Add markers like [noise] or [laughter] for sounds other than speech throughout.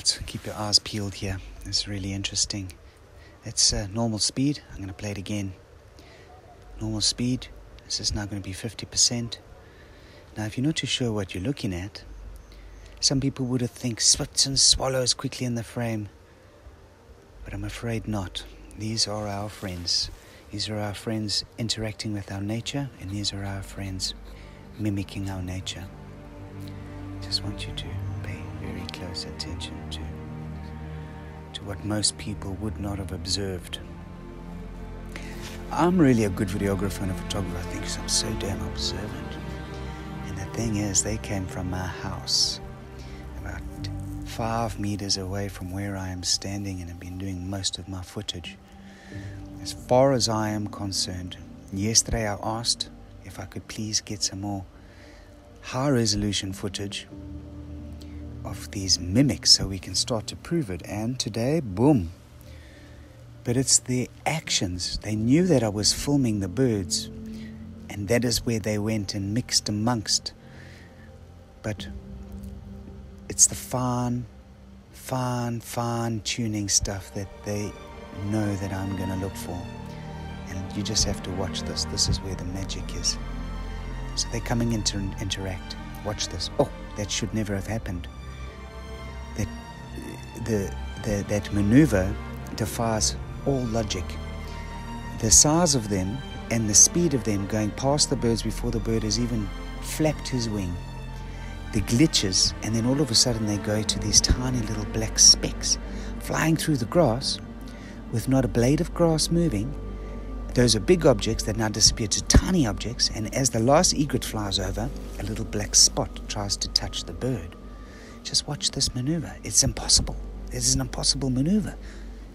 Keep your eyes peeled here. It's really interesting. It's uh, normal speed. I'm going to play it again. Normal speed. This is now going to be 50%. Now, if you're not too sure what you're looking at, some people would have think swifts and swallows quickly in the frame. But I'm afraid not. These are our friends. These are our friends interacting with our nature, and these are our friends mimicking our nature. Just want you to what most people would not have observed. I'm really a good videographer and a photographer, I think, because I'm so damn observant. And the thing is, they came from my house about five meters away from where I am standing and have been doing most of my footage. As far as I am concerned, yesterday I asked if I could please get some more high resolution footage of these mimics so we can start to prove it. And today, boom. But it's the actions. They knew that I was filming the birds, and that is where they went and mixed amongst. But it's the fine, fine, fine tuning stuff that they know that I'm going to look for. And you just have to watch this. This is where the magic is. So they're coming in to interact. Watch this. Oh, that should never have happened that the, the, that maneuver defies all logic. The size of them and the speed of them going past the birds before the bird has even flapped his wing, the glitches, and then all of a sudden they go to these tiny little black specks flying through the grass with not a blade of grass moving. Those are big objects that now disappear to tiny objects, and as the last egret flies over, a little black spot tries to touch the bird. Just watch this maneuver. It's impossible. It is an impossible maneuver.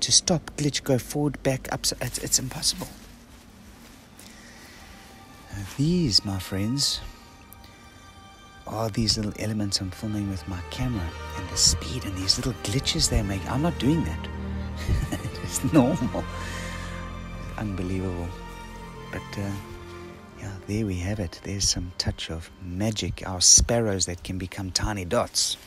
To stop, glitch, go forward, back, up. It's, it's impossible. These, my friends, are these little elements I'm filming with my camera and the speed and these little glitches they make. I'm not doing that. [laughs] it's normal. Unbelievable. But uh, there we have it. There's some touch of magic. Our sparrows that can become tiny dots.